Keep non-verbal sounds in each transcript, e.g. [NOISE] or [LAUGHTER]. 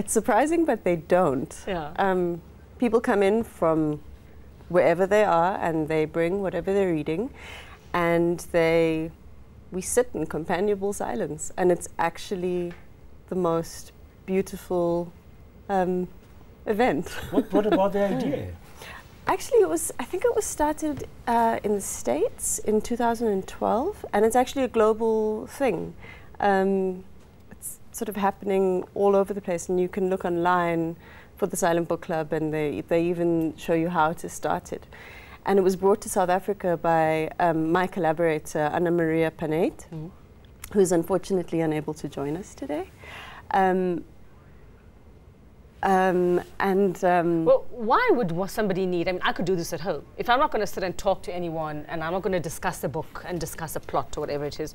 It's surprising, but they don't. Yeah. Um, people come in from wherever they are and they bring whatever they're reading and they we sit in companionable silence and it's actually the most beautiful um, event What, what about the [LAUGHS] idea? actually it was i think it was started uh, in the states in 2012 and it's actually a global thing um, it's sort of happening all over the place and you can look online for the Silent Book Club, and they, they even show you how to start it. And it was brought to South Africa by um, my collaborator, Anna Maria Panate, Mm. who's unfortunately unable to join us today. Um, um, and um, Well, why would somebody need? I mean, I could do this at home. If I'm not going to sit and talk to anyone, and I'm not going to discuss a book and discuss a plot or whatever it is,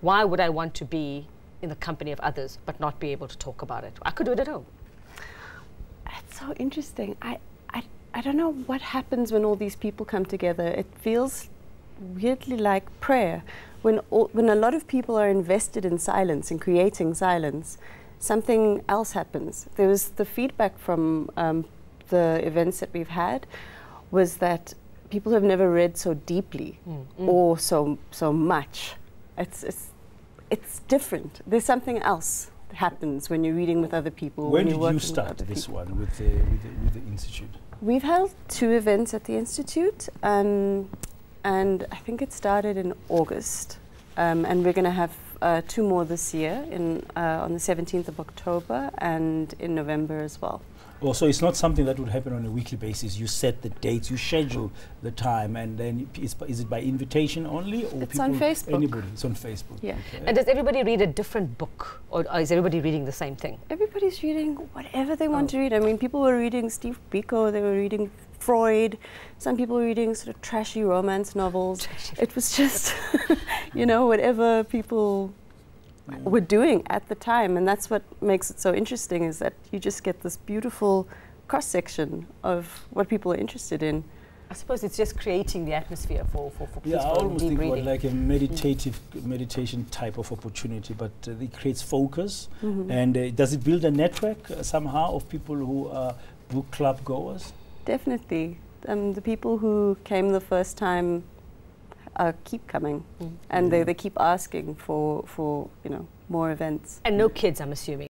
why would I want to be in the company of others but not be able to talk about it? I could do it at home. That's so interesting. I, I, I don't know what happens when all these people come together. It feels weirdly like prayer. When, all, when a lot of people are invested in silence and creating silence, something else happens. There was the feedback from um, the events that we've had was that people have never read so deeply or so so much. It's, it's it's different. There's something else that happens when you're reading with other people. When when did you start this people. one with the, with the, with the institute? We've held two events at the Institute, um, and I think it started in August. Um, and we're going to have uh, two more this year in, uh, on the 17th of October and in November as well. Well, so it's not something that would happen on a weekly basis. You set the dates, you schedule the time, and then is, is it by invitation only, or It's on Facebook. Anybody? It's on Facebook. Yeah. Okay. And does everybody read a different book, or, or is everybody reading the same thing? Everybody's reading whatever they want Oh. to read. I mean, people were reading Steve Biko, they were reading Freud, some people were reading sort of trashy romance novels. It was just, [LAUGHS] you know, whatever people were doing at the time. And that's what makes it so interesting is that you just get this beautiful cross section of what people are interested in. I suppose it's just creating the atmosphere for, for, for Yeah, I almost deep think about like a meditative meditation type of opportunity, but uh, it creates focus. Mhm. And uh, does it build a network uh, somehow of people who are book club goers? Definitely. Um, the people who came the first time uh, keep coming Mm. and they, they keep asking for, for, you know, more events. and no kids, I'm assuming.